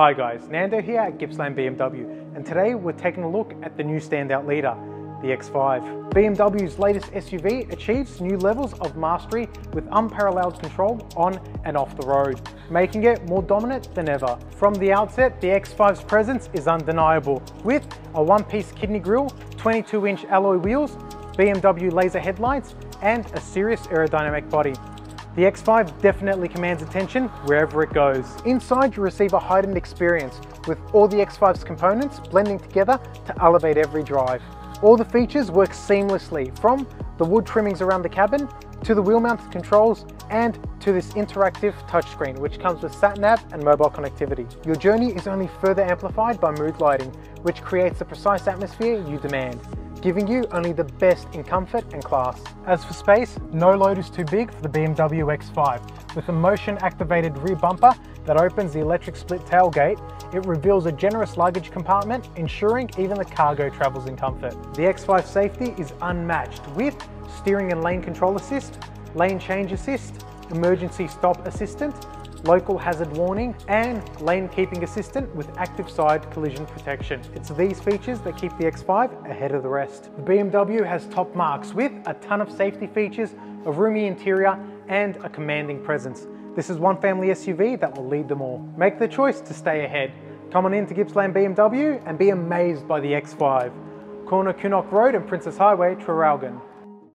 Hi guys, Nando here at Gippsland BMW and today we're taking a look at the new standout leader, the X5. BMW's latest SUV achieves new levels of mastery with unparalleled control on and off the road, making it more dominant than ever. From the outset, the X5's presence is undeniable with a one-piece kidney grille, 22-inch alloy wheels, BMW laser headlights and a serious aerodynamic body. The X5 definitely commands attention wherever it goes. Inside you receive a heightened experience with all the X5's components blending together to elevate every drive. All the features work seamlessly from the wood trimmings around the cabin to the wheel mounted controls and to this interactive touchscreen which comes with sat nav and mobile connectivity. Your journey is only further amplified by mood lighting which creates the precise atmosphere you demand giving you only the best in comfort and class. As for space, no load is too big for the BMW X5. With a motion activated rear bumper that opens the electric split tailgate, it reveals a generous luggage compartment, ensuring even the cargo travels in comfort. The X5 safety is unmatched with steering and lane control assist, lane change assist, emergency stop assistant, local hazard warning, and lane keeping assistant with active side collision protection. It's these features that keep the X5 ahead of the rest. The BMW has top marks with a ton of safety features, a roomy interior, and a commanding presence. This is one family SUV that will lead them all. Make the choice to stay ahead. Come on in to Gippsland BMW and be amazed by the X5. Corner Kunok Road and Princes Highway, Traralgon.